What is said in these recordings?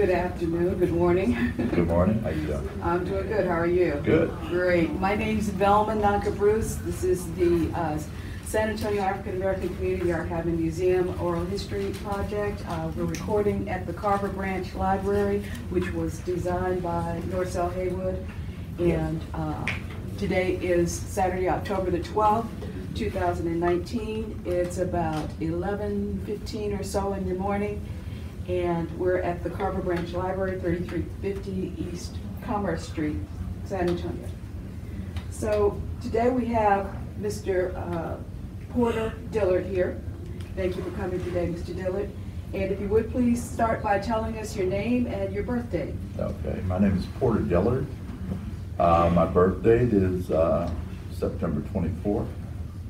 Good afternoon, good morning. Good morning, how are you doing? I'm doing good, how are you? Good. Great. My name's Velma Naka Bruce. This is the uh, San Antonio African American Community Archive and Museum Oral History Project. Uh, We're recording at the Carver Branch Library, which was designed by Norcell Haywood. And uh, today is Saturday, October the 12th, 2019. It's about 11:15 or so in the morning. And we're at the Carver Branch Library, 3350 East Commerce Street, San Antonio. So today we have Mr. uh, Porter Dillard here. Thank you for coming today, Mr. Dillard. And if you would please start by telling us your name and your birthday. Okay, my name is Porter Dillard. Uh, my birth date is, uh, September twenty-fourth,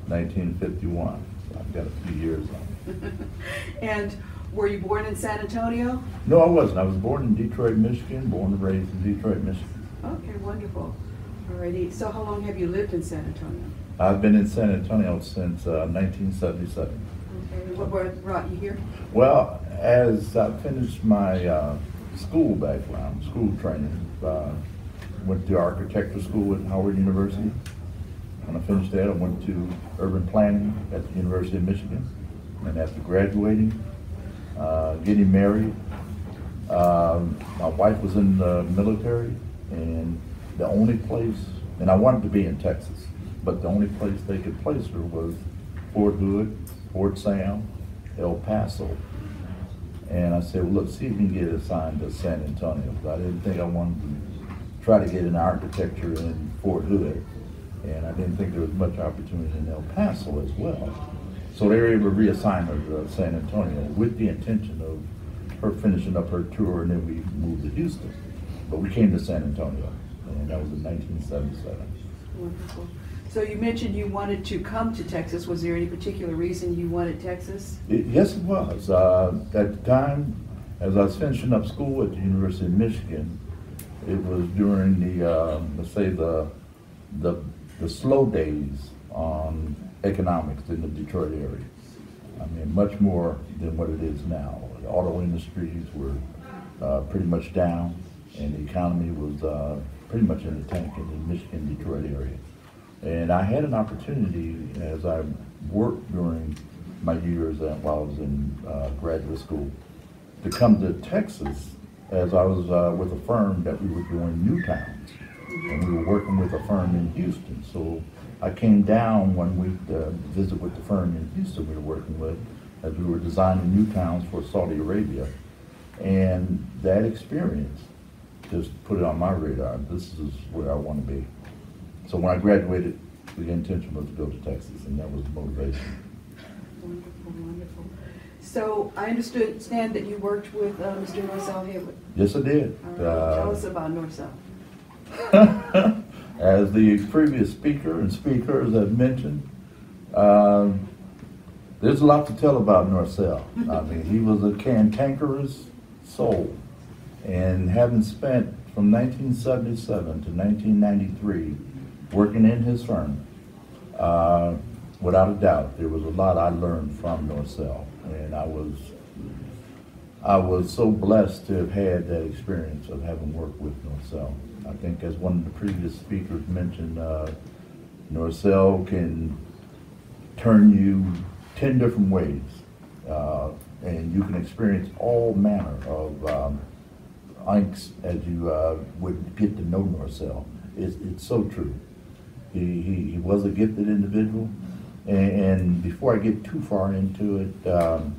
nineteen fifty-one. So I've got a few years on it. And were you born in San Antonio? No, I wasn't. I was born in Detroit, Michigan, born and raised in Detroit, Michigan. Okay, wonderful. Alrighty, so how long have you lived in San Antonio? I've been in San Antonio since, uh, nineteen seventy-seven. Okay, what brought- brought you here? Well, as I finished my uh, school background, school training, uh, went to architecture school at Howard University. When I finished that, I went to urban planning at the University of Michigan. And after graduating, uh, getting married, um, my wife was in the military, and the only place, and I wanted to be in Texas, but the only place they could place her was Fort Hood, Fort Sam, El Paso. And I said, well, look, see if you can get assigned to San Antonio. But I didn't think I wanted to try to get in architecture in Fort Hood. And I didn't think there was much opportunity in El Paso as well. So they were able to reassign her to San Antonio with the intention of her finishing up her tour and then we moved to Houston. But we came to San Antonio and that was in nineteen seventy-seven. Wonderful. So you mentioned you wanted to come to Texas. Was there any particular reason you wanted Texas? It- Yes, it was. Uh, At the time, as I was finishing up school at the University of Michigan, it was during the, uh, let's say, the, the, the slow days on economics in the Detroit area. I mean, much more than what it is now. The auto industries were uh, pretty much down, and the economy was uh, pretty much in the tank in the Michigan, Detroit area. And I had an opportunity as I worked during my years while I was in uh, graduate school to come to Texas as I was uh, with a firm that we were doing new towns. And we were working with a firm in Houston. So I came down one week to visit with the firm in Houston we were working with as we were designing new towns for Saudi Arabia. And that experience just put it on my radar. This is where I want to be. So when I graduated, the intention was to go to Texas, and that was the motivation. Wonderful, wonderful. So I understand that you worked with uh, Mr. Norcell Haywood. Yes, I did. Right, Tell Uh, us about Norcell. As the previous speaker and speakers have mentioned, um, there's a lot to tell about Norcell. I mean, he was a cantankerous soul. And having spent from 1977 to 1993 working in his firm, uh, without a doubt, there was a lot I learned from Norcell. And I was I was so blessed to have had that experience of having worked with Norcell. I think as one of the previous speakers mentioned, uh, can turn you ten different ways. Uh, and you can experience all manner of um, angst as you uh, would get to know Norcell. It's, it's so true. He, he, he was a gifted individual. And, and before I get too far into it, um,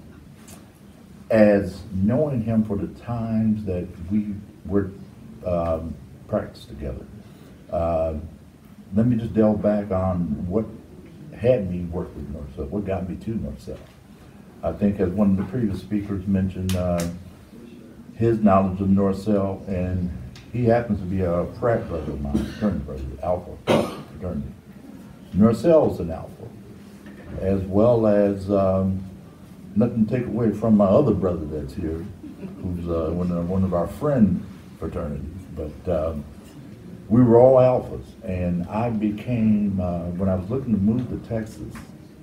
as knowing him for the times that we were um, practiced together. Uh, let me just delve back on what had me work with Norcell, what got me to Norcell. I think as one of the previous speakers mentioned, uh, his knowledge of Norcell, and he happens to be a frat brother of mine, fraternity brother, Alpha fraternity. Norcell's an Alpha, as well as um, nothing to take away from my other brother that's here, who's uh, one, of, one of our friend fraternities. But um, we were all alphas, and I became uh, when I was looking to move to Texas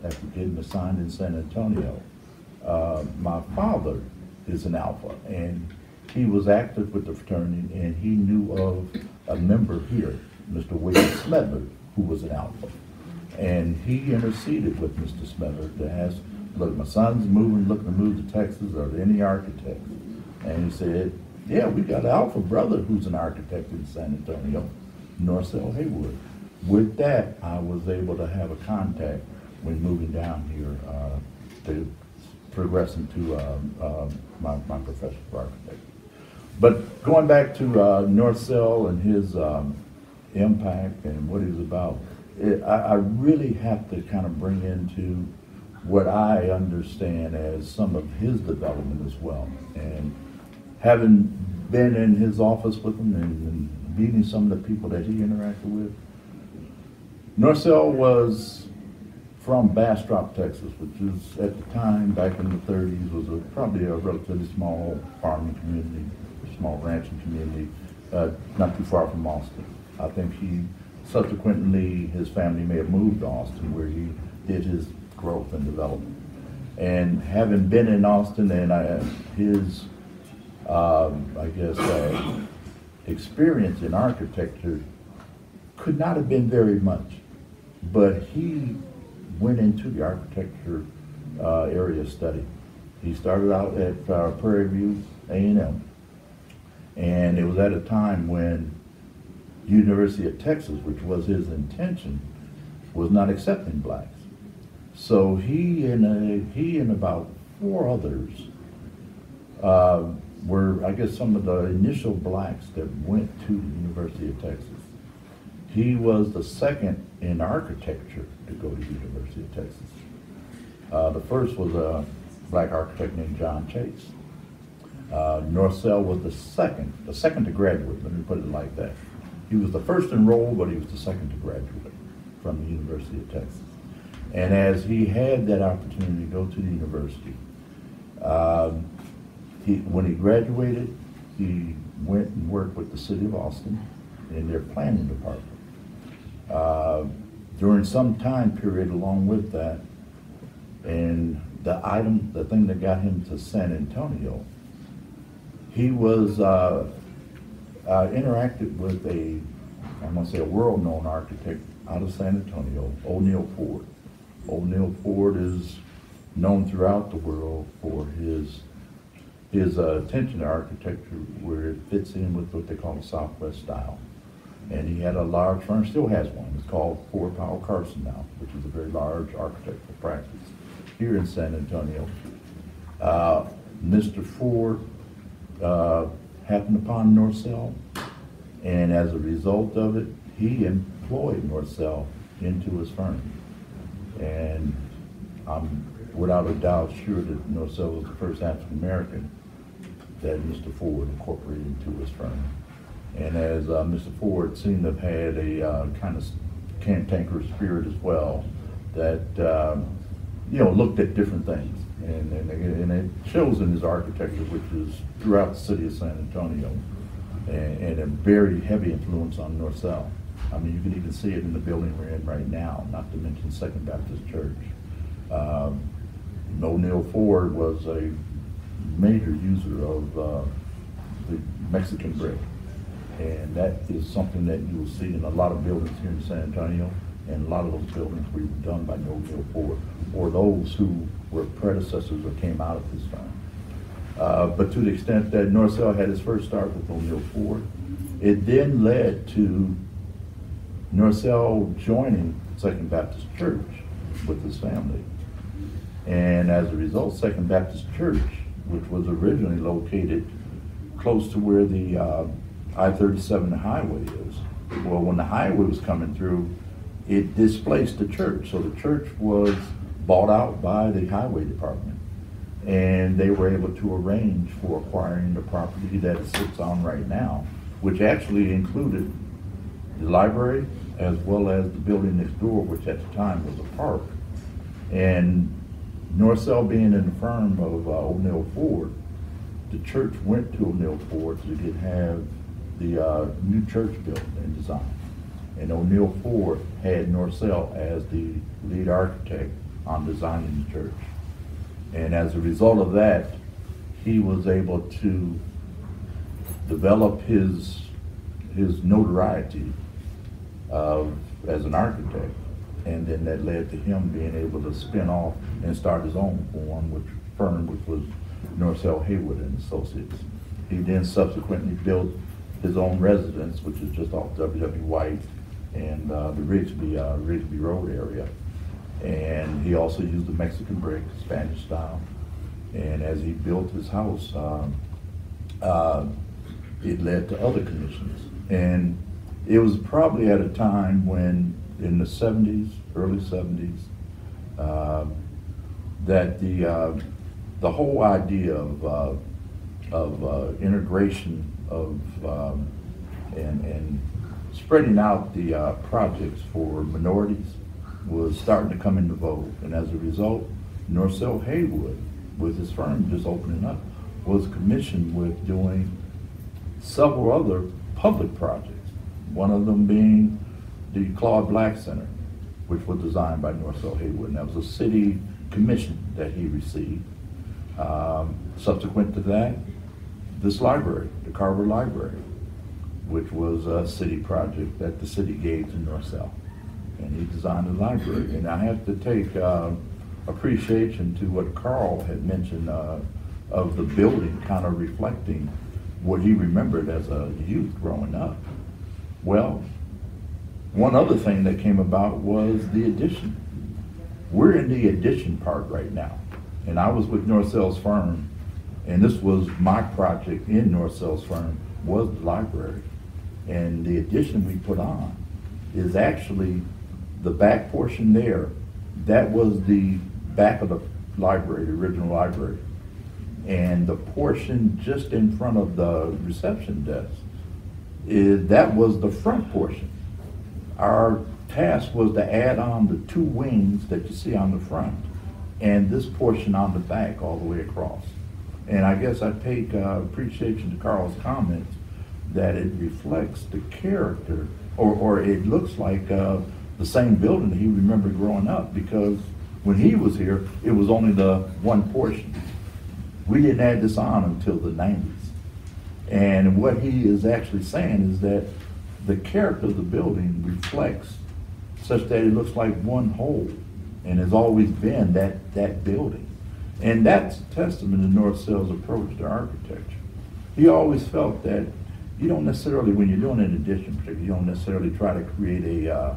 after getting assigned in San Antonio. Uh, my father is an alpha, and he was active with the fraternity and he knew of a member here, Mr. William Smedler, who was an Alpha. And he interceded with Mr. Smedler to ask, look, my son's moving, looking to move to Texas, are there any architects? And he said, yeah, we got Alpha brother who's an architect in San Antonio, Norcell Haywood. With that, I was able to have a contact when moving down here, uh, to progress into, um, um, my, my profession of architecture. But going back to, uh, Norcell and his, um, impact and what he's about, it, I, I really have to kind of bring into what I understand as some of his development as well. And having been in his office with him and, and meeting some of the people that he interacted with, Norcell was from Bastrop, Texas, which is at the time, back in the thirties, was a, probably a relatively small farming community, small ranching community, uh, not too far from Austin. I think he subsequently, his family may have moved to Austin where he did his growth and development. And having been in Austin and I, his, um, I guess, uh, experience in architecture could not have been very much. But he went into the architecture uh, area study. He started out at uh, Prairie View A&M. And it was at a time when University of Texas, which was his intention, was not accepting blacks. So he and uh, he and about four others uh, were, I guess, some of the initial blacks that went to the University of Texas. He was the second in architecture to go to the University of Texas. Uh, the first was a black architect named John Chase. Uh, Norcell was the second, the second to graduate, let me put it like that. He was the first enrolled, but he was the second to graduate from the University of Texas. And as he had that opportunity to go to the university, um, he, when he graduated, he went and worked with the city of Austin in their planning department. Uh, during some time period along with that, and the item, the thing that got him to San Antonio, he was uh, uh, interacted with a, I'm gonna say a world-known architect out of San Antonio, O'Neill Ford. O'Neill Ford is known throughout the world for his his uh, attention to architecture where it fits in with what they call the Southwest style. And he had a large firm, still has one. It's called Ford Powell Carson now, which is a very large architectural practice here in San Antonio. Uh, Mr. Ford uh, happened upon Norcell, and as a result of it, he employed Norcell into his firm. And I'm without a doubt sure that Norcell was the first African American that Mr. Ford incorporated into his firm. And as uh, Mr. Ford seemed to have had a uh, kind of cantankerous spirit as well, that um, you know looked at different things, and and, and it shows in his architecture, which is throughout the city of San Antonio, and, and a very heavy influence on Norcell. I mean, you can even see it in the building we're in right now, not to mention Second Baptist Church. Um, O'Neill Ford was a major user of uh, the Mexican brick. And that is something that you will see in a lot of buildings here in San Antonio. And a lot of those buildings were done by O'Neill Ford, or those who were predecessors or came out of this firm. Uh, but to the extent that Norcell had his first start with O'Neill Ford, it then led to Norcell joining Second Baptist Church with his family. And as a result, Second Baptist Church, which was originally located close to where the uh, I-37 highway is, well, when the highway was coming through, it displaced the church. So the church was bought out by the highway department. And they were able to arrange for acquiring the property that it sits on right now, which actually included the library as well as the building next door, which at the time was a park. And Norcell being in the firm of uh, O'Neill Ford, the church went to O'Neill Ford to get have the uh, new church built and designed. And O'Neill Ford had Norcell as the lead architect on designing the church. And as a result of that, he was able to develop his, his notoriety as an architect. And then that led to him being able to spin off and start his own firm, which, firm, which was Norcell Haywood and Associates. He then subsequently built his own residence, which is just off W. W. White and, uh, the Rigsby, uh, Rigsby Road area. And he also used the Mexican brick, Spanish style. And as he built his house, um, uh, it led to other commissions. And it was probably at a time when, in the seventies, early seventies, um, that the, uh, the whole idea of, uh, of uh, integration of, um, and, and spreading out the uh, projects for minorities was starting to come into vogue. And as a result, Norcell Haywood, with his firm just opening up, was commissioned with doing several other public projects. One of them being the Claude Black Center, which was designed by Norcell Haywood. And that was a city commission that he received. Um, Subsequent to that, this library, the Carver Library, which was a city project that the city gave to Norcell. And he designed the library. And I have to take uh, appreciation to what Carl had mentioned uh, of the building kind of reflecting what he remembered as a youth growing up. Well, one other thing that came about was the addition. We're in the addition part right now. And I was with Norcell's firm, and this was my project in Norcell's firm, was the library. And the addition we put on is actually the back portion there. That was the back of the library, the original library. And the portion just in front of the reception desk, is, that was the front portion. Our task was to add on the two wings that you see on the front and this portion on the back all the way across. And I guess I take uh, appreciation to Carl's comments that it reflects the character, or, or it looks like uh, the same building he remembered growing up, because when he was here, it was only the one portion. We didn't add this on until the nineties. And what he is actually saying is that the character of the building reflects such that it looks like one whole and has always been that, that building. And that's a testament to Norcell's approach to architecture. He always felt that you don't necessarily, when you're doing an addition, particularly, you don't necessarily try to create a, uh,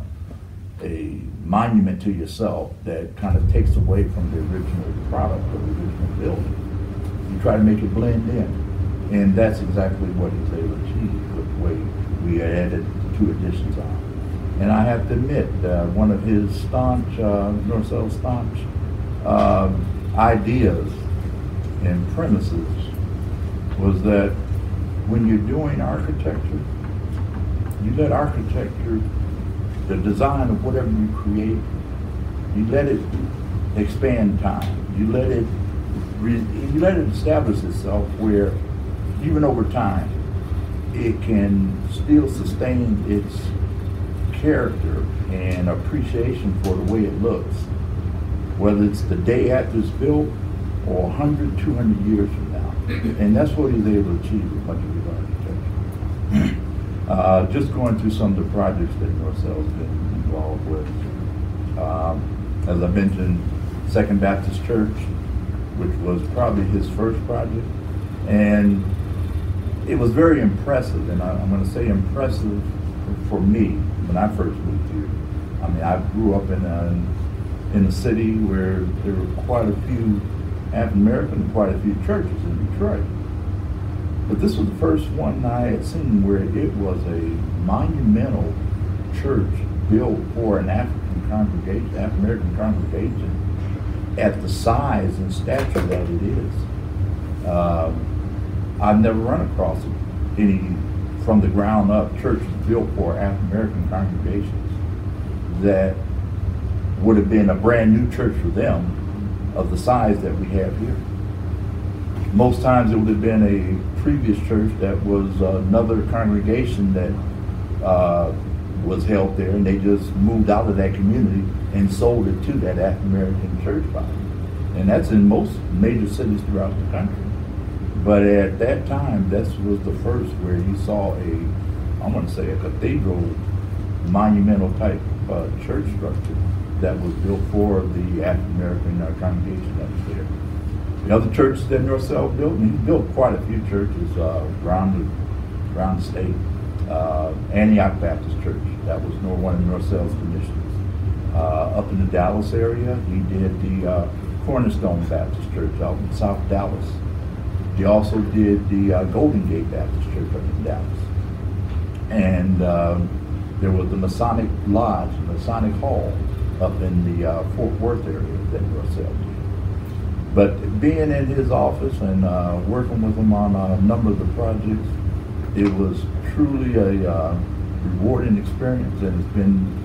a monument to yourself that kind of takes away from the original product of the original building. You try to make it blend in. And that's exactly what he's able to achieve we added two additions on. And I have to admit, uh, one of his staunch, uh, staunch uh, ideas and premises was that when you're doing architecture, you let architecture, the design of whatever you create, you let it expand time. You let it, you let it establish itself where even over time, it can still sustain its character and appreciation for the way it looks, whether it's the day after it's built or 100, 200 years from now. And that's what he's able to achieve with his architecture. Uh, just going through some of the projects that Norcell's been involved with. Um, as I mentioned, Second Baptist Church, which was probably his first project. And it was very impressive, and I, am going to say impressive for me when I first moved here. I mean, I grew up in a, in a city where there were quite a few African American and quite a few churches in Detroit. But this was the first one I had seen where it was a monumental church built for an African congregation, African American congregation, at the size and stature that it is. Uh, I've never run across any from the ground up churches built for African American congregations that would have been a brand new church for them of the size that we have here. Most times it would have been a previous church that was another congregation that uh, was held there and they just moved out of that community and sold it to that African American church body. And that's in most major cities throughout the country. But at that time, this was the first where you saw a, I'm gonna say a cathedral monumental type uh, church structure that was built for the African American uh, congregation that was there. The other churches that Norcell built, and he built quite a few churches uh, around the around the state. Uh, Antioch Baptist Church, that was one of Norcell's commissions. Uh, up in the Dallas area, he did the uh, Cornerstone Baptist Church out in South Dallas. He also did the uh, Golden Gate Baptist Church up in Dallas. And uh, there was the Masonic Lodge, Masonic Hall up in the uh, Fort Worth area that Norcell did. But being in his office and uh, working with him on a number of the projects, it was truly a uh, rewarding experience and it's been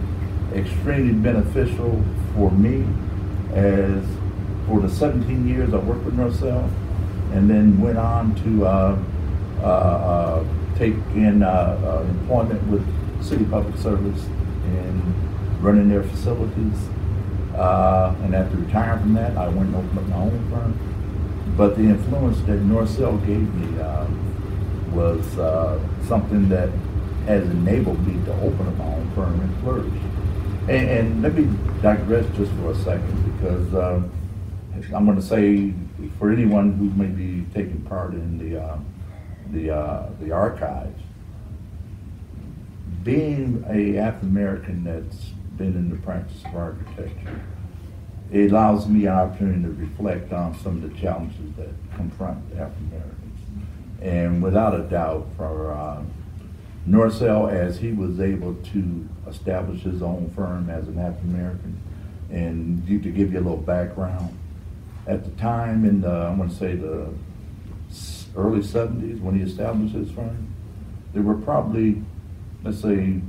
extremely beneficial for me as for the 17 years I worked with Norcell and then went on to uh, uh, uh, take in uh, uh, employment with City Public Service and running their facilities. And after retiring from that, I went and opened up my own firm. But the influence that Norcell gave me was something that has enabled me to open up my own firm and flourish. And, and let me digress just for a second because I'm going to say for anyone who may be taking part in the uh, the uh, the archives, being a African American that's been in the practice of architecture, it allows me an opportunity to reflect on some of the challenges that confront African Americans. And without a doubt, for uh, Norcell, as he was able to establish his own firm as an African American, and to give you a little background, at the time in the, I'm going to say the early 70s when he established his firm, there were probably, let's say,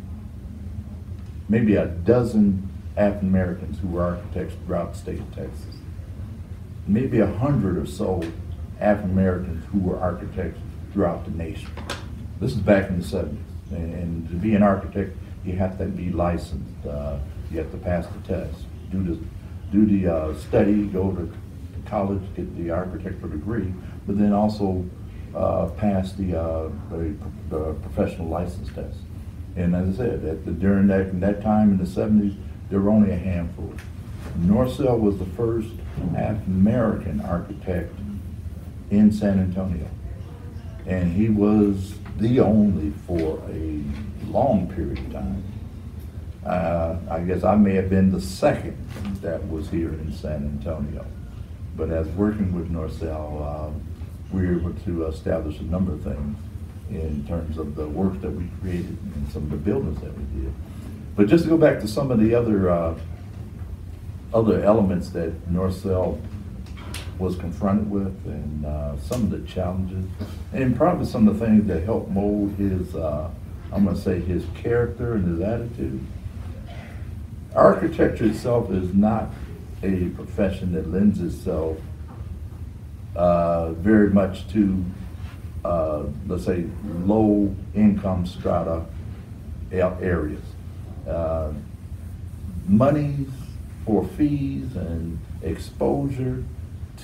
maybe a dozen African Americans who were architects throughout the state of Texas. Maybe a hundred or so African Americans who were architects throughout the nation. This is back in the 70s. And, and to be an architect, you have to be licensed. Uh, you have to pass the test, do the, do the uh, study, go to college, get the architectural degree, but then also uh, pass the, uh, the, the professional license test. And as I said, the, during that, that time in the seventies, there were only a handful. Norcell was the first African-American architect in San Antonio. And he was the only for a long period of time. Uh, I guess I may have been the second that was here in San Antonio. But as working with Norcell, uh, we were able to establish a number of things in terms of the work that we created and some of the buildings that we did. But just to go back to some of the other, uh, other elements that Norcell was confronted with and uh, some of the challenges and probably some of the things that helped mold his, uh, I'm gonna say his character and his attitude. Architecture itself is not a profession that lends itself uh, very much to, uh, let's say, low income strata areas. Uh, monies for fees and exposure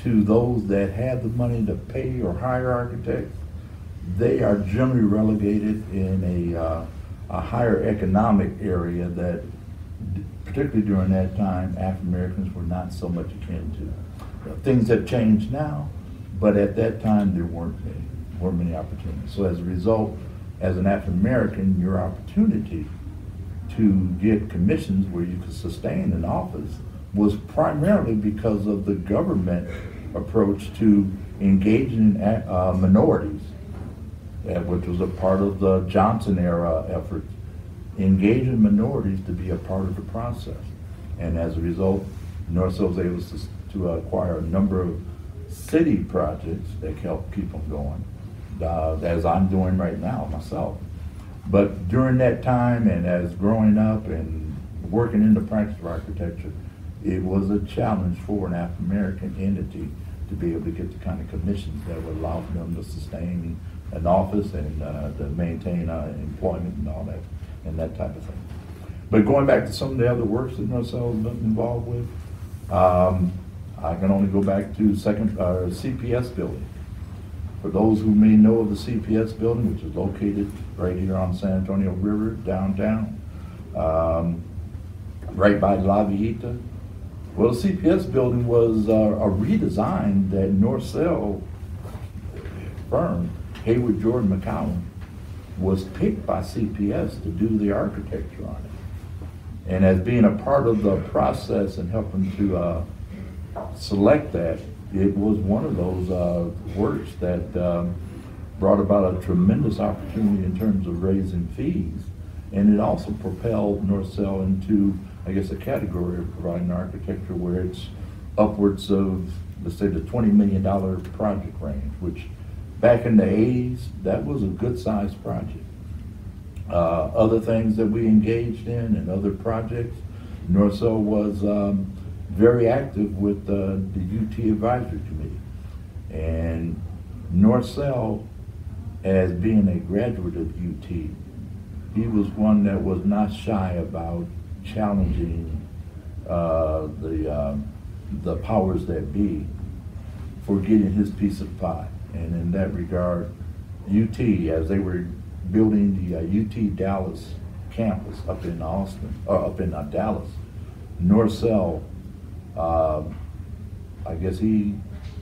to those that have the money to pay or hire architects, they are generally relegated in a, uh, a higher economic area that, particularly during that time, African Americans were not so much akin to. Things have changed now, but at that time, there weren't many, weren't many opportunities. So as a result, as an African American, your opportunity to get commissions where you could sustain an office was primarily because of the government approach to engaging uh, minorities, uh, which was a part of the Johnson era effort, engaging minorities to be a part of the process. And as a result, Norcell was able to, to acquire a number of city projects that helped keep them going, uh, as I'm doing right now myself. But during that time and as growing up and working in the practice of architecture, it was a challenge for an African American entity to be able to get the kind of commissions that would allow them to sustain an office and uh, to maintain uh, employment and all that and that type of thing. But going back to some of the other works that has been involved with, um, I can only go back to second uh, CPS building. For those who may know of the CPS building, which is located right here on San Antonio River downtown, um, right by La Villita. Well, the CPS building was uh, a redesign that Norcell firm, Haywood Jordan McCowan, was picked by CPS to do the architecture on it. And as being a part of the process and helping to uh, select that, it was one of those uh, works that um, brought about a tremendous opportunity in terms of raising fees. And it also propelled Norcell into, I guess, a category of providing architecture where it's upwards of, let's say, the $20 million project range, which back in the 80s, that was a good-sized project. Uh, Other things that we engaged in and other projects, Norcell was um, very active with uh, the UT Advisory Committee. And Norcell, as being a graduate of UT, he was one that was not shy about challenging uh, the, um, the powers that be for getting his piece of pie. And in that regard, UT, as they were building the uh, UT Dallas campus up in Austin, or up in uh, Dallas, Norcell, um, I guess he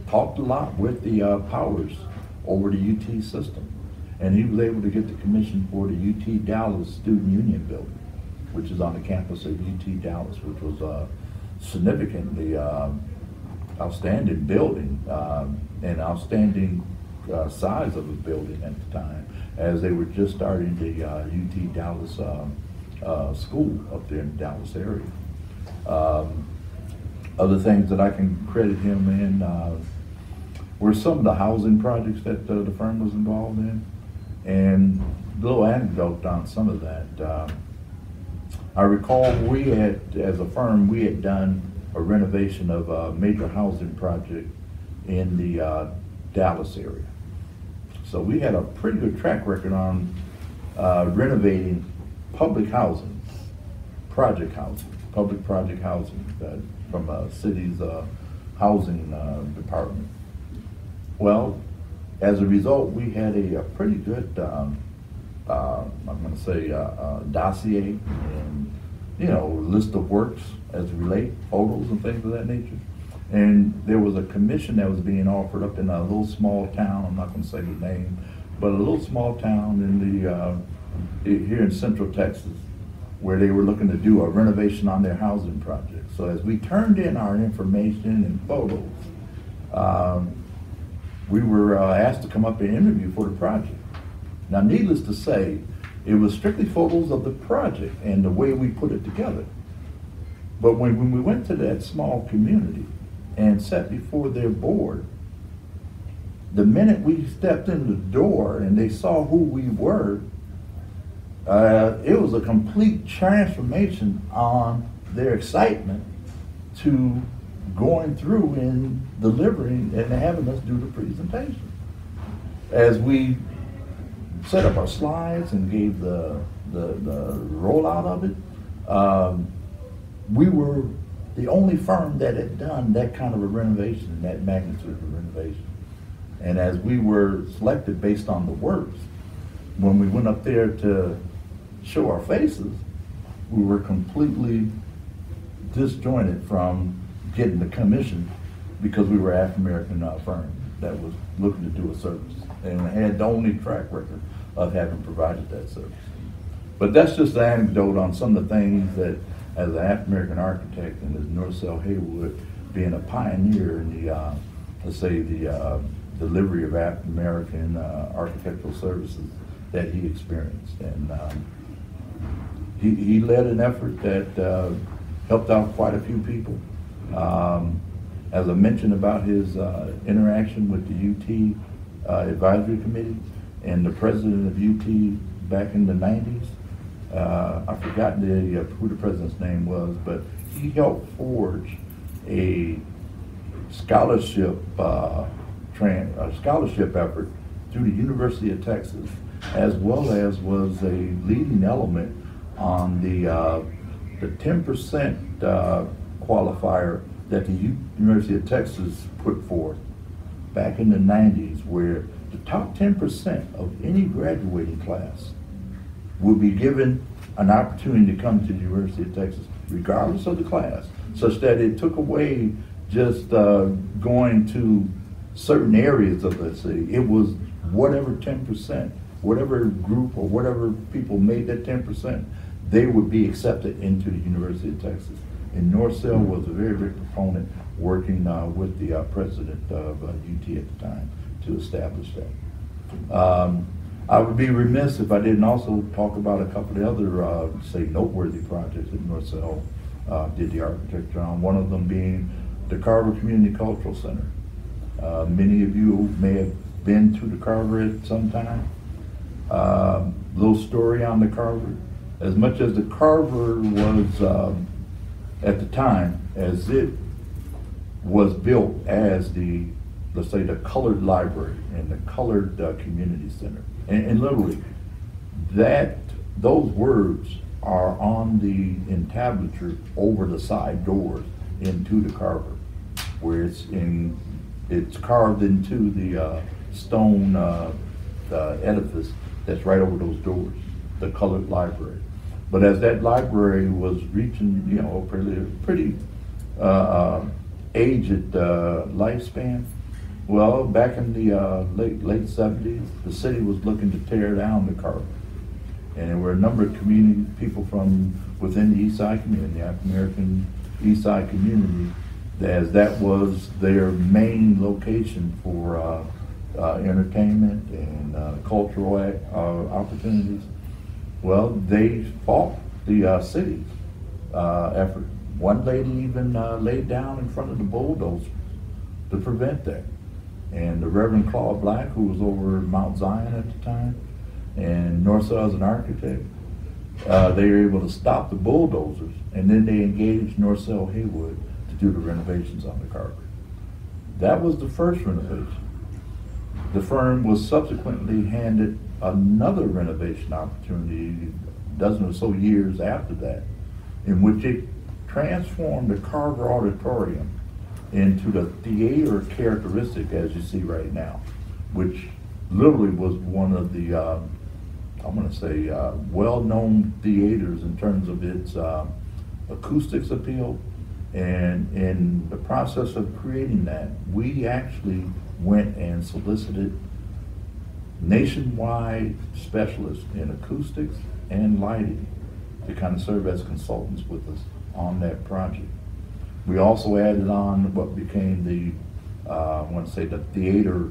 talked a lot with the uh, powers over the UT system. And he was able to get the commission for the UT Dallas Student Union Building, which is on the campus of UT Dallas, which was a significantly um, outstanding building um, and outstanding uh, size of a building at the time, as they were just starting the uh, UT Dallas um, uh, school up there in the Dallas area. Um, other things that I can credit him in uh, were some of the housing projects that uh, the firm was involved in. And a little anecdote on some of that. Uh, I recall we had, as a firm, we had done a renovation of a major housing project in the uh, Dallas area. So we had a pretty good track record on uh, renovating public housing, project housing, public project housing uh, from a city's uh, housing uh, department. Well, as a result, we had a, a pretty good, um, uh, I'm gonna say, uh, uh, dossier and, you know, list of works as relate, photos and things of that nature. And there was a commission that was being offered up in a little small town, I'm not gonna say the name, but a little small town in the, uh, here in central Texas, where they were looking to do a renovation on their housing project. So as we turned in our information and photos, um, we were uh, asked to come up and interview for the project. Now, needless to say, it was strictly photos of the project and the way we put it together. But when, when we went to that small community and sat before their board, the minute we stepped in the door and they saw who we were, uh, it was a complete transformation on their excitement to going through and delivering and having us do the presentation. As we set up our slides and gave the, the, the rollout of it, um, we were the only firm that had done that kind of a renovation, that magnitude of a renovation. And as we were selected based on the works, when we went up there to show our faces, we were completely disjointed from getting the commission because we were African-American uh, firm that was looking to do a service and had the only track record of having provided that service. But that's just an anecdote on some of the things that, as an African-American architect and as Norcell Haywood, being a pioneer in the, uh, let's say, the uh, delivery of African-American uh, architectural services that he experienced. And um, he, he led an effort that uh, helped out quite a few people. Um, as I mentioned about his uh, interaction with the UT uh, Advisory Committee and the president of UT back in the 90s, uh, I forgot the, uh, who the president's name was, but he helped forge a scholarship uh, tran- a scholarship effort through the University of Texas, as well as was a leading element on the uh, the 10% uh, qualifier that the U- University of Texas put forth back in the 90s, where the top ten percent of any graduating class will be given an opportunity to come to the University of Texas, regardless of the class, such that it took away just uh, going to certain areas of the city. It was whatever ten percent, whatever group or whatever people made that ten percent, they would be accepted into the University of Texas. And Norcell was a very big proponent, working uh, with the uh, president of uh, UT at the time to establish that. Um, I would be remiss if I didn't also talk about a couple of other, uh, say, noteworthy projects that Norcell uh, did the architecture on. One of them being the Carver Community Cultural Center. Uh, many of you may have been to the Carver at some time. Um, little story on the Carver. As much as the Carver was, um, at the time, as it was built as the, let's say, the colored library and the colored uh, community center. And, and literally, that, those words are on the entablature over the side doors into the Carver, where it's in, it's carved into the uh, stone uh, edifice that's right over those doors, the colored library. But as that library was reaching, you know, pretty, pretty uh, uh, aged uh, lifespan, well, back in the uh, late late seventies, the city was looking to tear down the Carver, and there were a number of community people from within the East Side community, the African American East Side community, as that was their main location for uh, uh, entertainment and uh, cultural uh, opportunities. Well, they fought the uh, city's uh, effort. One lady even laid down in front of the bulldozer to prevent that. And the Reverend Claude Black, who was over Mount Zion at the time, and Norcell as an architect, uh, they were able to stop the bulldozers, and then they engaged Norcell Haywood to do the renovations on the Carver. That was the first renovation. The firm was subsequently handed another renovation opportunity a dozen or so years after that, in which it transformed the Carver Auditorium into the theater characteristic as you see right now, which literally was one of the, uh, I'm gonna say, uh, well-known theaters in terms of its uh, acoustics appeal. And in the process of creating that, we actually went and solicited nationwide specialists in acoustics and lighting to kind of serve as consultants with us on that project. We also added on what became the, uh, I want to say the theater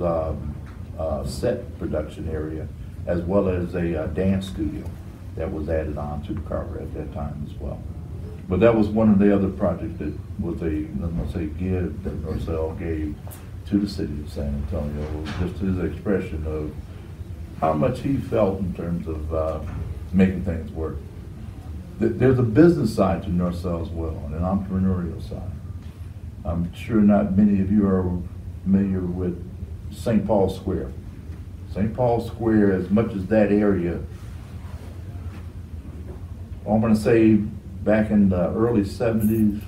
um, uh, set production area, as well as a uh, dance studio that was added on to the Carver at that time as well. But that was one of the other projects that was a, let me say, give that Norcell gave to the city of San Antonio, just his expression of how much he felt in terms of uh, making things work. Th- There's a business side to Norcell as well, and an entrepreneurial side. I'm sure not many of you are familiar with St. Paul Square. St. Paul Square, as much as that area, I'm gonna say back in the early seventies,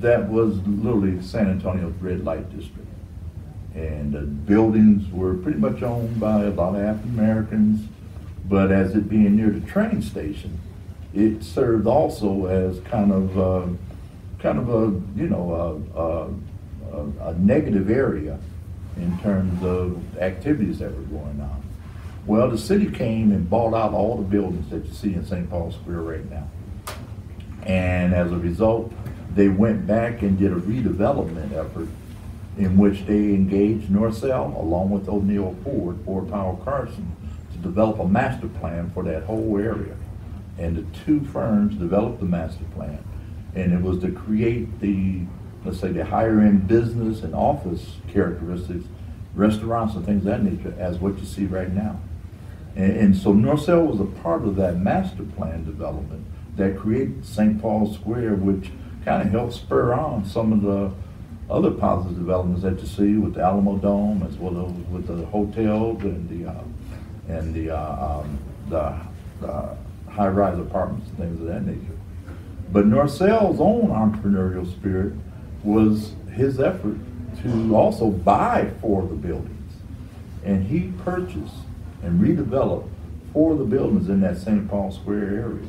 that was literally San Antonio's red light district. And the buildings were pretty much owned by a lot of African Americans, but as it being near the train station, it served also as kind of, uh, kind of a, you know, a, a, a, negative area in terms of activities that were going on. Well, the city came and bought out all the buildings that you see in St. Paul Square right now. And as a result, they went back and did a redevelopment effort in which they engaged Norcell along with O'Neill Ford, Ford Powell Carson, to develop a master plan for that whole area. And the two firms developed the master plan. And it was to create the, let's say, the higher end business and office characteristics, restaurants and things of that nature, as what you see right now. And, and so Norcell was a part of that master plan development that created St. Paul Square, which kind of helped spur on some of the other positive developments that you see with the Alamo Dome, as well as with the hotels and the, uh, and the, uh, um, the, the high-rise apartments and things of that nature. But Norcell's own entrepreneurial spirit was his effort to also buy four of the buildings And he purchased and redeveloped four of the buildings in that St. Paul Square area.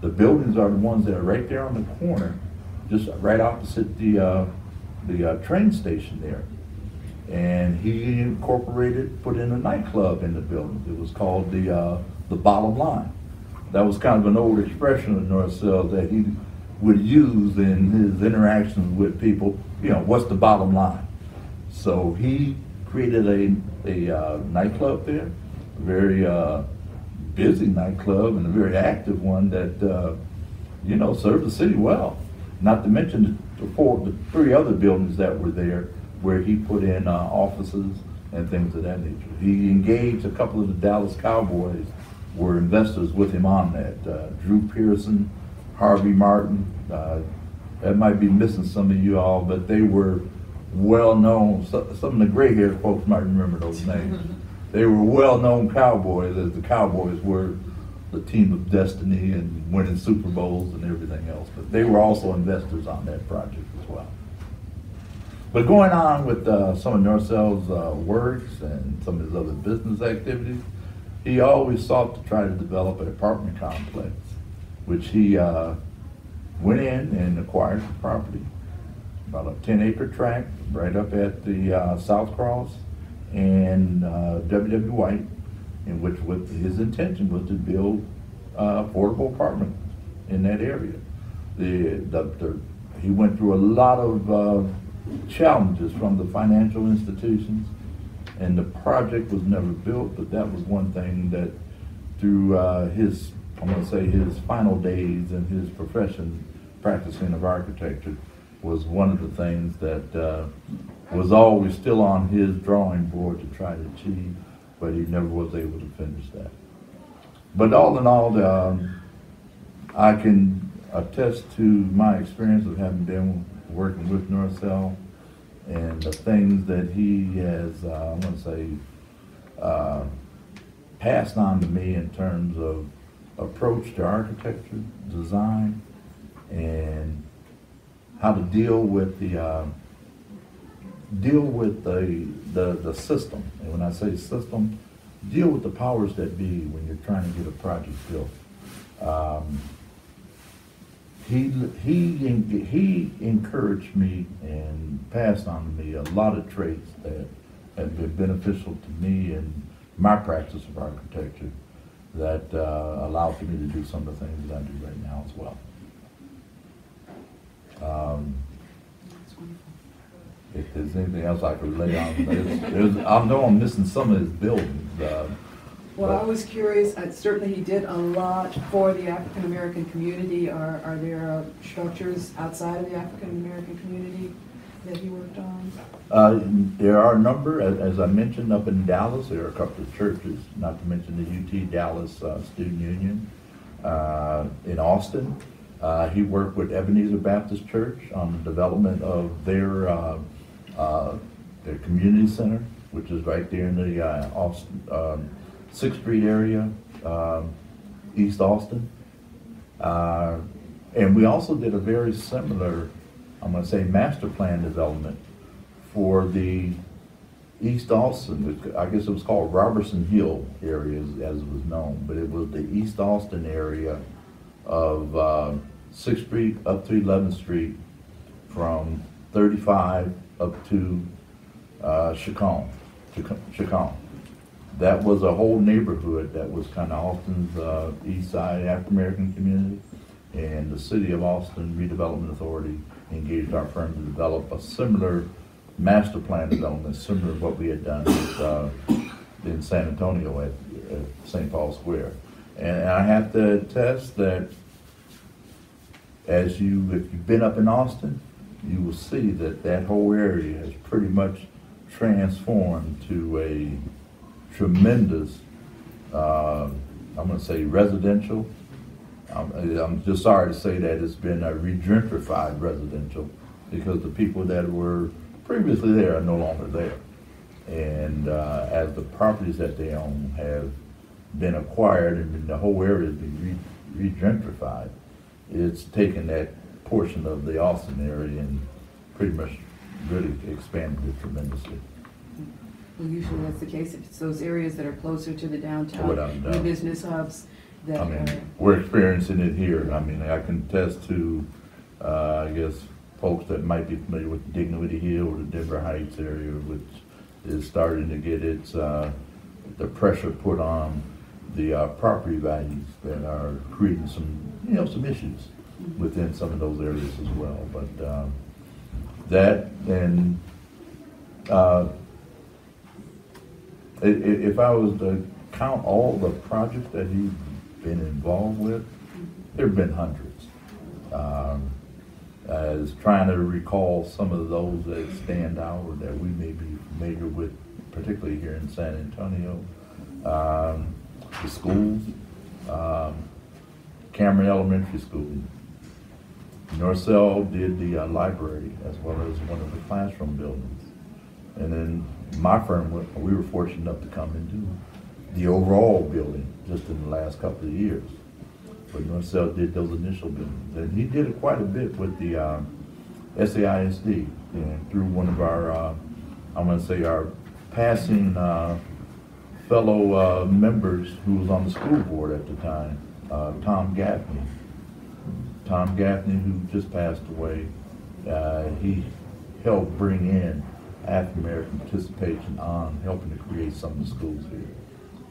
The buildings are the ones that are right there on the corner, just right opposite the, uh, the, uh, train station there. And he incorporated, put in a nightclub in the building. It was called the, uh, the Bottom Line. That was kind of an old expression of Norcell's that he would use in his interactions with people, you know, what's the bottom line? So he created a, a uh, nightclub there, a very uh, busy nightclub and a very active one that, uh, you know, served the city well. Not to mention the four, the three other buildings that were there where he put in uh, offices and things of that nature. He engaged a couple of the Dallas Cowboys were investors with him on that. Uh, Drew Pearson, Harvey Martin. Uh, that might be missing some of you all, but they were well-known. So, some of the gray-haired folks might remember those names. they were well-known Cowboys, as the Cowboys were the team of destiny and winning Super Bowls and everything else. But they were also investors on that project as well. But going on with uh, some of Norcell's uh, works and some of his other business activities, he always sought to try to develop an apartment complex, which he uh, went in and acquired the property, about a 10 acre tract right up at the uh, Southcross and uh, W.W. White, in which with his intention was to build uh, affordable apartments in that area. The, the, the, he went through a lot of uh, challenges from the financial institutions, and the project was never built, but that was one thing that through uh, his, I'm gonna say his final days and his profession, practicing of architecture, was one of the things that uh, was always still on his drawing board to try to achieve, but he never was able to finish that. But all in all, um, I can attest to my experience of having been working with Norcell and the things that he has, uh, I'm gonna say, uh, passed on to me in terms of approach to architecture, design, and how to deal with the, uh, deal with the, the, the system. And when I say system, deal with the powers that be when you're trying to get a project built. Um, he, he, he encouraged me and passed on to me a lot of traits that have been beneficial to me in my practice of architecture that uh, allow for me to do some of the things that I do right now as well. Um, if there's anything else I could lay on, there's, there's, I know I'm missing some of his buildings. Uh, Well, I was curious, uh, certainly he did a lot for the African-American community. Are, are there uh, structures outside of the African-American community that he worked on? Uh, there are a number, as, as I mentioned, up in Dallas, there are a couple of churches, not to mention the UT Dallas uh, Student Union. Uh, in Austin, uh, he worked with Ebenezer Baptist Church on the development of their, uh, uh, their community center, which is right there in the uh, Austin, um, Sixth Street area, um, East Austin. Uh, And we also did a very similar, I'm gonna say, master plan development for the East Austin, I guess it was called Robertson Hill area as, it was known, but it was the East Austin area of, uh, Sixth Street up to Eleventh Street from thirty-five up to, uh, Chicon. That was a whole neighborhood that was kind of Austin's, uh, east side African-American community. And the city of Austin Redevelopment Authority engaged our firm to develop a similar master plan development, similar to what we had done with, uh, in San Antonio at, at St. Paul Square. And I have to attest that as you, if you've been up in Austin, you will see that that whole area has pretty much transformed to a tremendous, uh, I'm gonna say residential. I'm, I'm just sorry to say that it's been a regentrified residential because the people that were previously there are no longer there. And, uh, as the properties that they own have been acquired and the whole area has been re- regentrified, it's taken that portion of the Austin area and pretty much really expanded it tremendously. Well, usually that's the case, if it's those areas that are closer to the downtown, Without a the business hubs that I are. mean, we're experiencing it here. I mean, I can attest to, uh, I guess, folks that might be familiar with Dignowity Hill or the Denver Heights area, which is starting to get its, uh, the pressure put on the, uh, property values that are creating some, you know, some issues within some of those areas as well. But, um, that and, uh, if I was to count all the projects that he's been involved with, there've been hundreds. Um, I was trying to recall some of those that stand out or that we may be familiar with, particularly here in San Antonio. Um, the schools, um, Cameron Elementary School. Norcell did the uh, library as well as one of the classroom buildings. And then my firm, we- we were fortunate enough to come and do the overall building just in the last couple of years. But Norcell did those initial buildings, and he did it quite a bit with the um, SAISD, and through one of our, uh, I'm gonna say our passing uh, fellow uh, members who was on the school board at the time, uh, Tom Gaffney. Tom Gaffney, who just passed away, uh, he helped bring in African American participation on helping to create some of the schools here.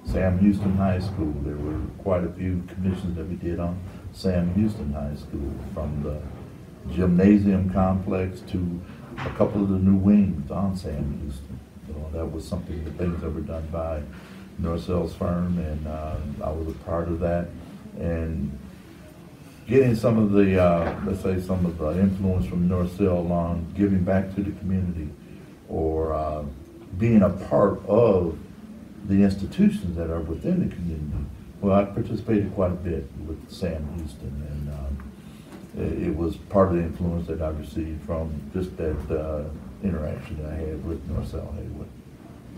Sam Houston High School, there were quite a few commissions that we did on Sam Houston High School, from the gymnasium complex to a couple of the new wings on Sam Houston. That was something, the things that were done by Norcell's firm, and uh, I was a part of that. And getting some of the, uh, let's say, some of the influence from Norcell on giving back to the community or uh, being a part of the institutions that are within the community. Well, I participated quite a bit with Sam Houston, and um, it, was part of the influence that I received from just that uh, interaction that I had with Norcell Haywood.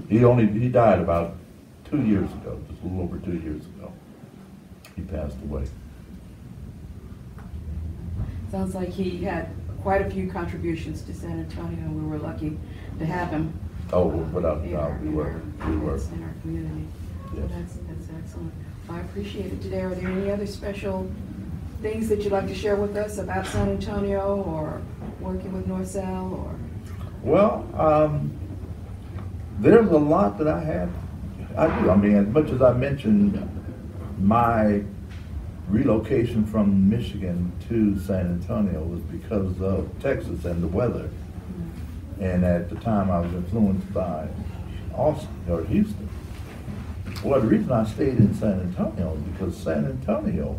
He only he died about two years ago, just a little over two years ago. He passed away. Sounds like he had quite a few contributions to San Antonio, and we were lucky to have him. Oh, without a doubt, we were, we were. In our community. Yes. That's, that's excellent. I appreciate it today. Are there any other special things that you'd like to share with us about San Antonio or working with Norcell or? Well, um, there's a lot that I have. I do. I mean, as much as I mentioned my relocation from Michigan to San Antonio was because of Texas and the weather. And at the time, I was influenced by Austin or Houston. Well, the reason I stayed in San Antonio is because San Antonio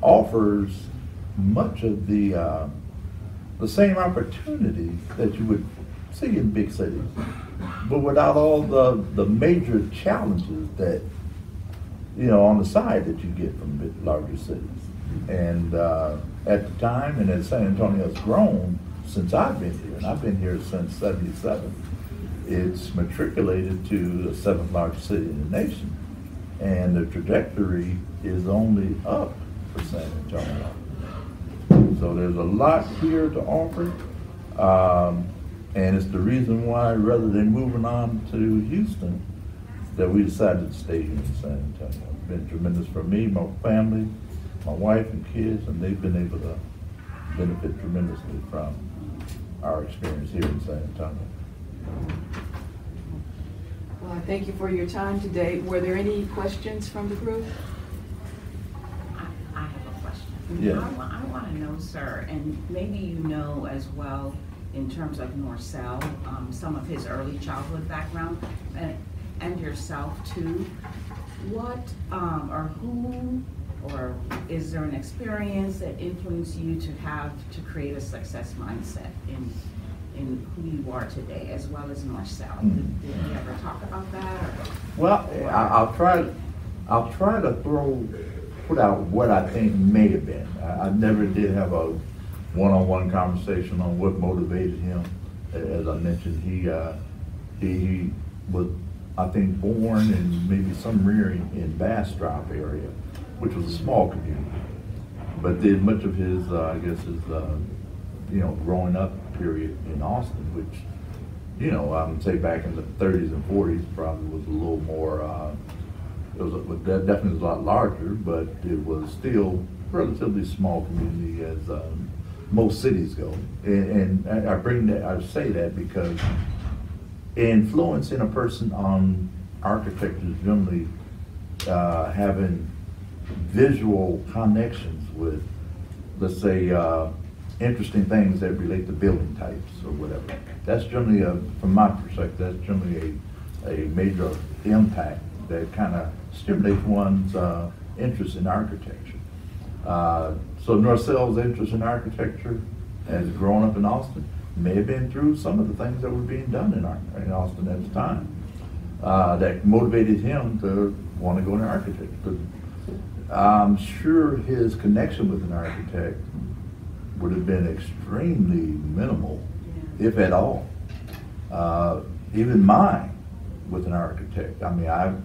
offers much of the uh, the same opportunities that you would see in big cities, but without all the the major challenges that you know on the side that you get from larger cities. And uh, at the time, and as San Antonio has grown since I've been here, and I've been here since '77, it's matriculated to the seventh largest city in the nation, and the trajectory is only up for San Antonio. So there's a lot here to offer. Um, and it's the reason why, rather than moving on to Houston, that we decided to stay here in San Antonio. It's been tremendous for me, my family, my wife and kids, and they've been able to benefit tremendously from our experience here in San Antonio. Well, I thank you for your time today. Were there any questions from the group? I I have a question. Yeah. I I want to know, sir, and maybe you know as well, in terms of Norcell, um, some of his early childhood background, and, and yourself too. What, um, or who, or is there an experience that influenced you to have, to create a success mindset in, in who you are today, as well as Norcell? Did did he ever talk about that, or? Well, I, I'll try, I'll try to throw, put out what I think may have been. I, I never did have a one-on-one conversation on what motivated him. As I mentioned, he, uh, he, he was, I think, born and maybe some rearing in Bastrop area, which was a small community. But did much of his, uh, I guess, his, uh, you know, growing up period in Austin, which you know, I would say back in the thirties and forties, probably was a little more, uh, it was, a- definitely was a lot larger, but it was still relatively small community as, um, most cities go. And, and I I bring that, I say that because influencing a person on architecture is generally, uh, having visual connections with, let's say, uh, interesting things that relate to building types or whatever. That's generally, a, from my perspective, that's generally a, a major impact that kind of stimulates one's uh, interest in architecture. Uh, so Norcell's interest in architecture, as growing up in Austin, may have been through some of the things that were being done in, in Austin at the time uh, that motivated him to want to go into architecture. I'm sure his connection with an architect would have been extremely minimal, if at all. Uh, even mine with an architect. I mean, I've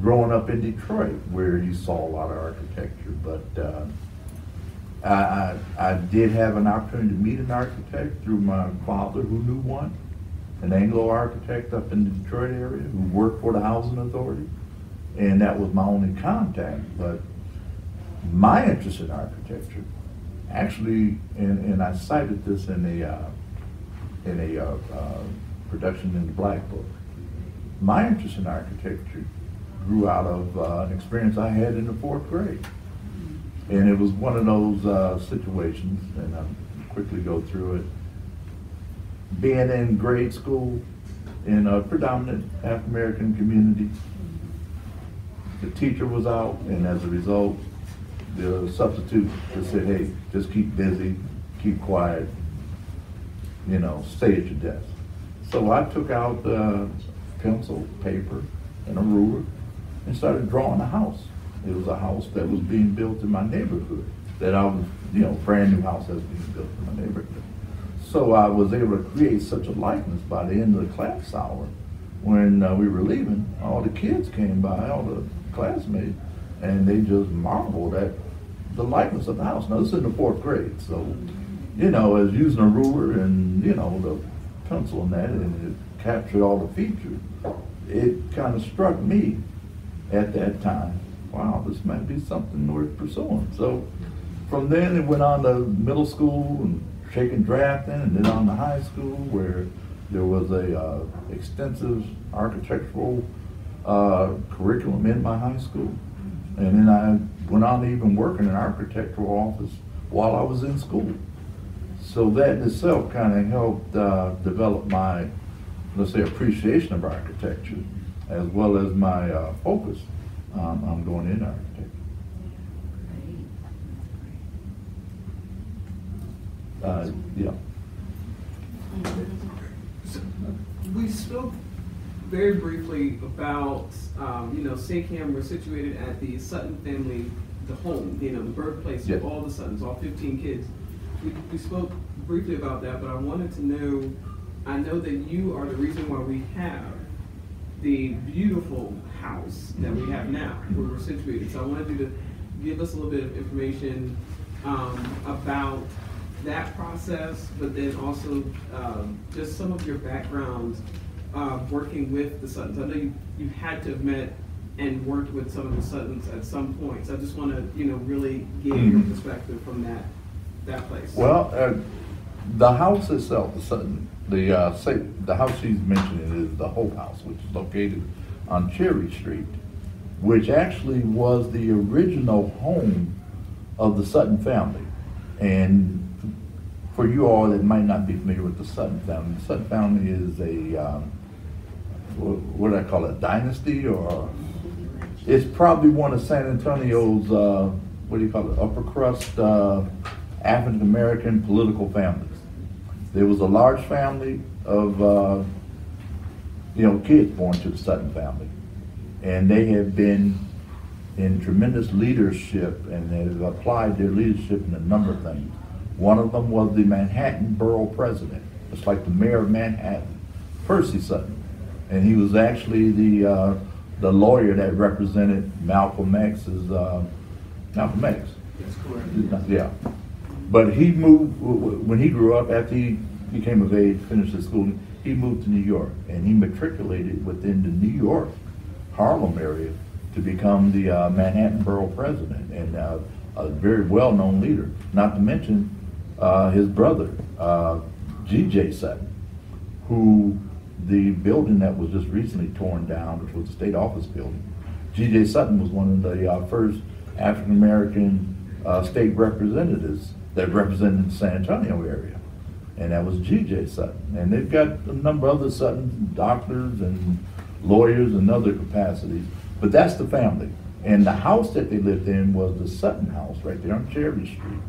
grown up in Detroit where you saw a lot of architecture, but uh, I, I, I did have an opportunity to meet an architect through my father who knew one, an Anglo architect up in the Detroit area who worked for the Housing Authority. And that was my only contact, but my interest in architecture, actually, and, and I cited this in a, uh, in a, uh, uh, production in the Black Book. My interest in architecture grew out of, uh, an experience I had in the fourth grade. And it was one of those, uh, situations, and I'll quickly go through it. Being in grade school in a predominant African-American community, the teacher was out, and as a result, the substitute just said, hey, just keep busy, keep quiet, you know, stay at your desk. So I took out uh, pencil, paper, and a ruler, and started drawing a house. It was a house that was being built in my neighborhood, that I was, you know, brand new house that was being built in my neighborhood. So I was able to create such a likeness by the end of the class hour. When uh, we were leaving, all the kids came by, all the classmates, and they just marveled at the likeness of the house. Now, this is in the fourth grade, so, you know, as using a ruler and, you know, the pencil and that, and it captured all the features, it kind of struck me at that time, wow, this might be something worth pursuing. So from then, it went on to middle school and shaking drafting, and then on to high school where there was a uh, extensive architectural uh, curriculum in my high school. And then I went on to even work in an architectural office while I was in school. So that in itself kind of helped uh, develop my, let's say, appreciation of architecture, as well as my uh, focus um, on going into architecture. Uh, yeah. We spoke very briefly about, um, you know, SAAACAM, we're situated at the Sutton family, the home, you know, the birthplace Yeah. of all the Suttons, all fifteen kids. We, we spoke briefly about that, but I wanted to know, I know that you are the reason why we have the beautiful house that we have now, where we're situated. So I wanted you to give us a little bit of information, um, about that process, but then also, um, just some of your background, uh, working with the Suttons. I know you, you had to have met and worked with some of the Suttons at some point, so I just wanna, you know, really get your Mhm. perspective from that, that place. Well, uh, the house itself, the Sutton, the, uh, say, the house she's mentioning is the Hope House, which is located on Cherry Street, which actually was the original home of the Sutton family. And for you all that might not be familiar with the Sutton family, the Sutton family is a, um, what, do I call it, dynasty or? It's probably one of San Antonio's, uh, what do you call it, upper crust, uh, African American political families. There was a large family of, uh, you know, kids born to the Sutton family. And they have been in tremendous leadership and they've applied their leadership in a number of things. One of them was the Manhattan Borough President. It's like the mayor of Manhattan, Percy Sutton. And he was actually the, uh, the lawyer that represented Malcolm X's, uh, Malcolm X. That's correct. Yeah. But he moved, when he grew up, after he became of age, finished his schooling, he moved to New York and he matriculated within the New York Harlem area to become the uh, Manhattan Borough President and uh, a very well-known leader. Not to mention uh, his brother, uh, G.J. Sutton, who the building that was just recently torn down, which was the state office building. G.J. Sutton was one of the uh, first African-American uh, state representatives that represented the San Antonio area. And that was G.J. Sutton. And they've got a number of other Suttons, doctors and lawyers and other capacities. But that's the family. And the house that they lived in was the Sutton House right there on Cherry Street.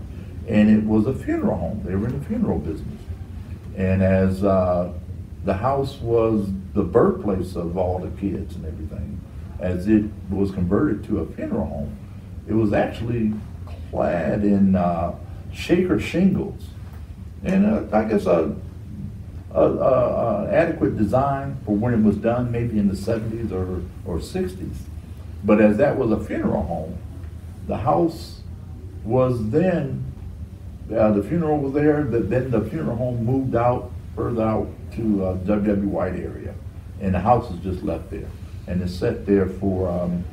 And it was a funeral home. They were in the funeral business. And as uh, the house was the birthplace of all the kids and everything, as it was converted to a funeral home, it was actually clad in uh, shaker shingles. And uh, I guess a, a, a, a adequate design for when it was done, maybe in the 70s or, or 60s. But as that was a funeral home, the house was then uh, the funeral was there, the, then the funeral home moved out, further out to uh, W.W. White area. And the house is just left there. And it's sat there for um,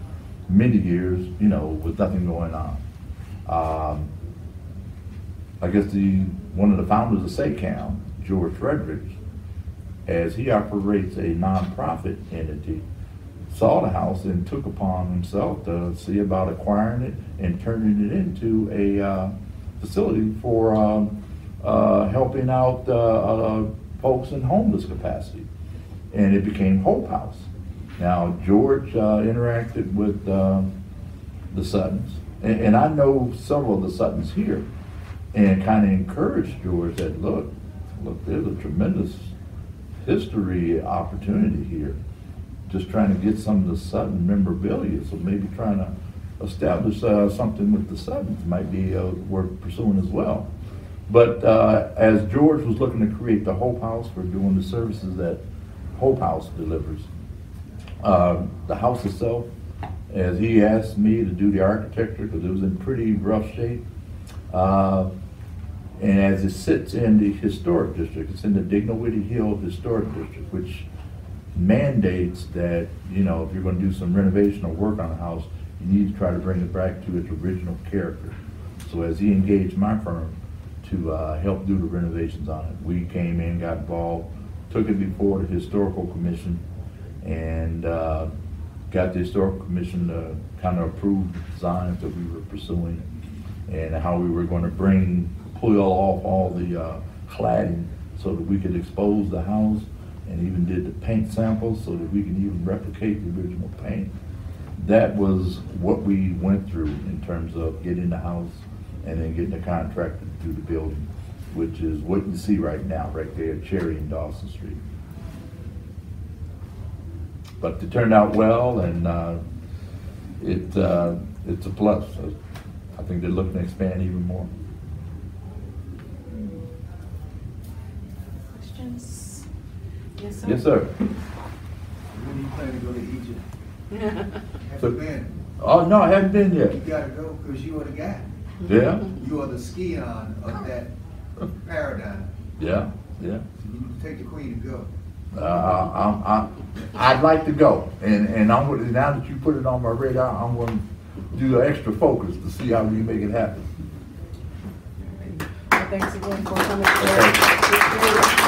many years, you know, with nothing going on. Um, I guess the, one of the founders of SAAACAM, George Fredericks, as he operates a nonprofit entity, saw the house and took upon himself to see about acquiring it and turning it into a uh, facility for um, uh, helping out uh, uh, folks in homeless capacity. And it became Hope House. Now, George uh, interacted with um, the Suttons, and, and I know several of the Suttons here, and kind of encouraged George that, look, look, there's a tremendous history opportunity here. Just trying to get some of the Sutton memorabilia, so maybe trying to establish uh, something with the Suttons might be uh, worth pursuing as well. But uh, as George was looking to create the Hope House for doing the services that Hope House delivers, uh, the house itself, as he asked me to do the architecture, because it was in pretty rough shape, uh, and as it sits in the historic district, it's in the Dignowity Hill Historic District, which mandates that, you know, if you're gonna do some renovation or work on a house, you need to try to bring it back to its original character. So as he engaged my firm to, uh, help do the renovations on it, we came in, got involved, took it before the historical commission, and, uh, got the historical commission to kind of approve the designs that we were pursuing, and how we were gonna bring, pull off all the, uh, cladding so that we could expose the house, and even did the paint samples so that we can even replicate the original paint. That was what we went through in terms of getting the house and then getting the contractor to do the building, which is what you see right now, right there, Cherry and Dawson Street. But it turned out well and, uh, it, uh, it's a plus. I think they're looking to expand even more. Questions? Yes, sir? Yes, sir. When do you plan to go to Egypt? Have So- you been? Oh, no, I haven't been yet. You yet. gotta go, cause you are the guy. Yeah, You are the skion of that paradigm. yeah, yeah. So you need to take the queen and go. Uh, I'm, I'm, I'd like to go, and, and I'm, gonna- now that you put it on my radar, I'm gonna do an extra focus to see how we make it happen. Well, Thanks again for coming today.